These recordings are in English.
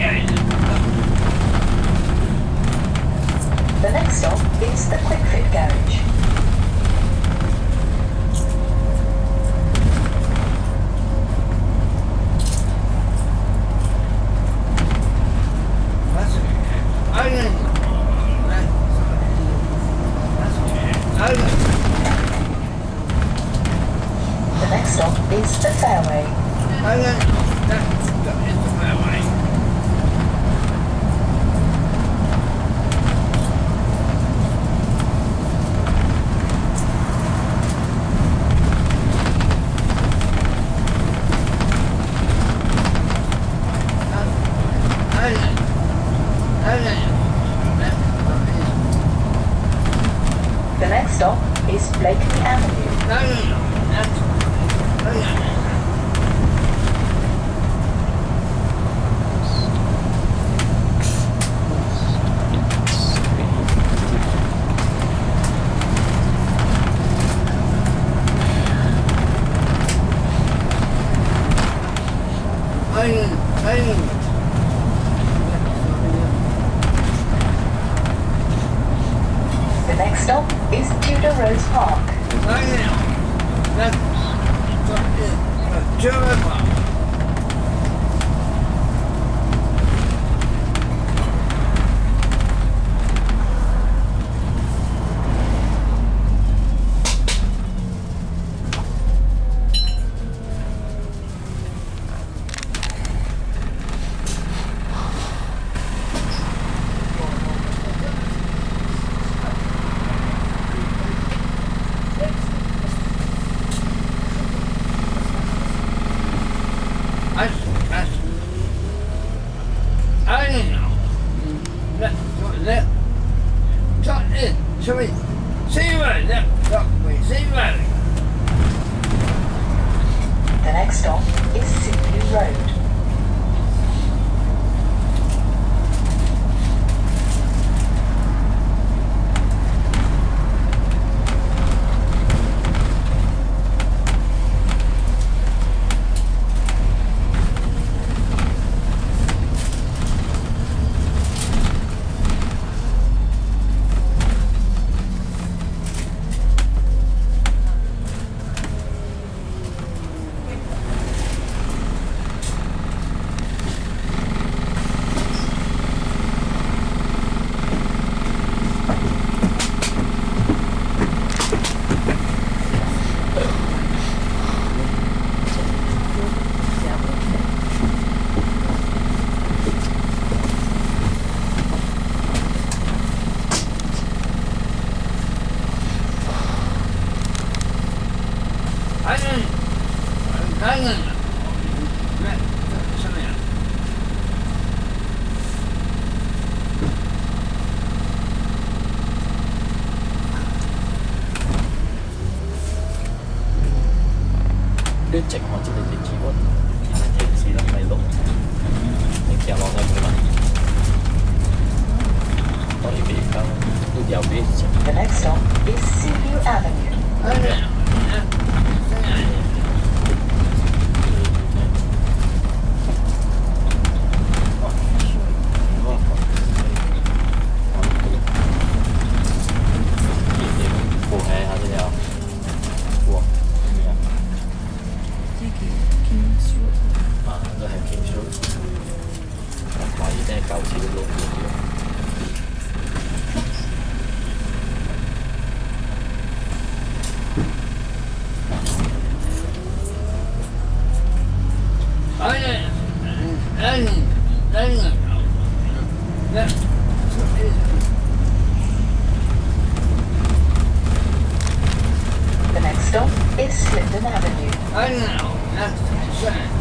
The next stop is the Kwik Fit Garage. The next stop is the Fairway. The next stop is Blakeney Avenue. The next stop is Tudor Rose Park. The next stop is Sibley Road. is Seaview Avenue. Okay. King's Road 啊，都係 King's Road，懷疑真係舊時嘅路。Stop is Slindon Avenue. Let's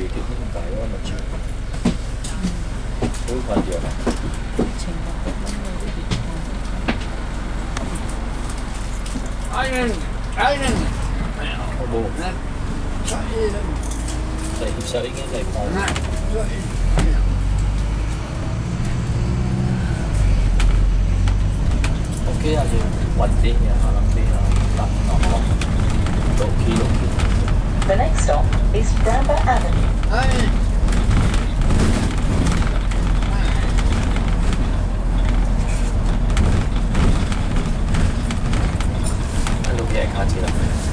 我未記點解我咪住，好快掉啦。情況咁樣有啲熱 Aynen, aynen. 我冇， Nej, så är det. 就係協手已經係 The next stop is Bramber Avenue. Aye. Hello, yeah, I can't see that.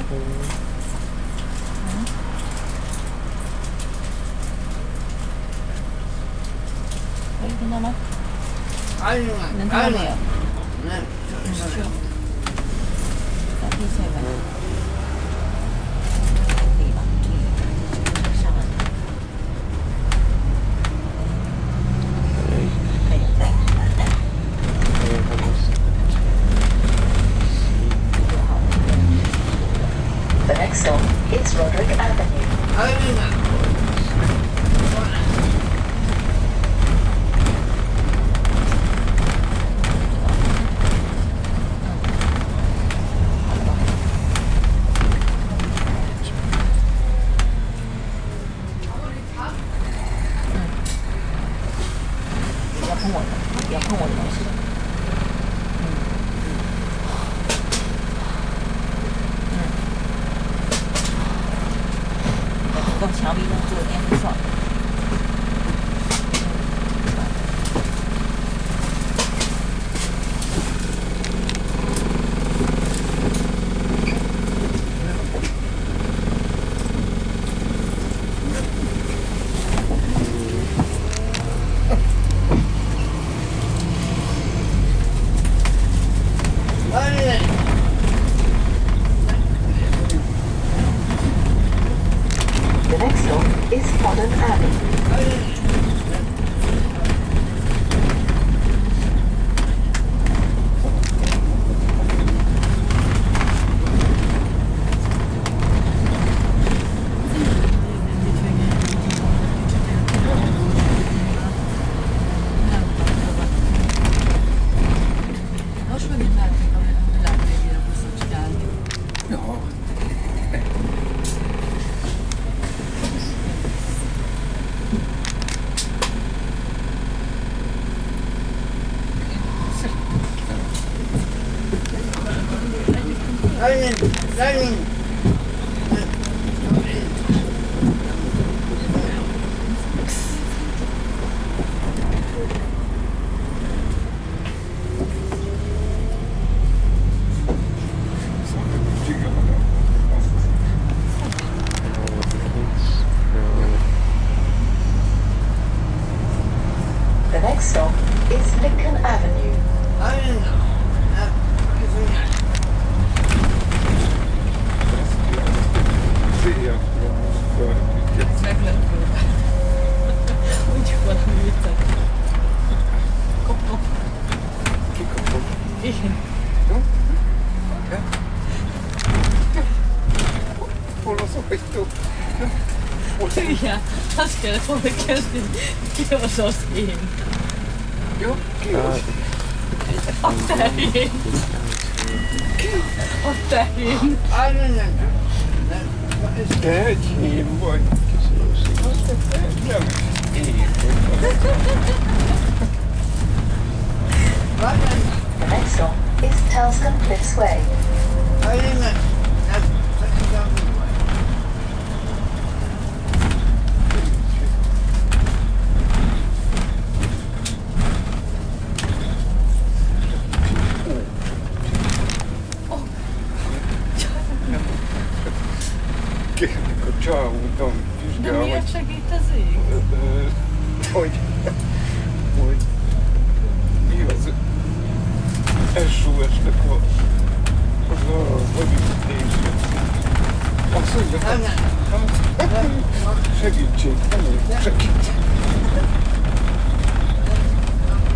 있어? 응. 여기 그나마 아유, 아유, 아유. 네, 잠시만요. The next stop is Lincoln Avenue. ものすごい人。Ja, dat is kerk van de kerst. Die was zo steen. Ja, kios. Op daarin. Op daarin. Ah, nee, nee. Nee, het is niet mooi. This way.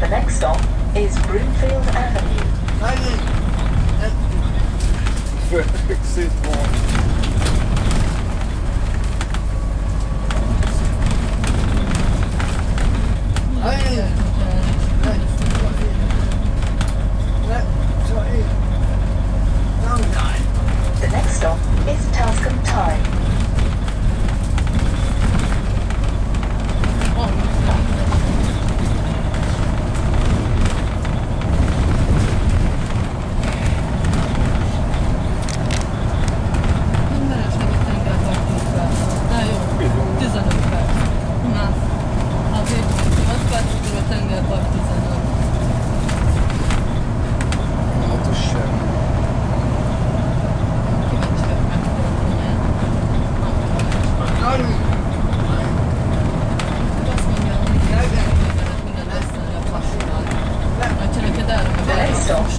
The next stop is Broomfield Avenue. Allez.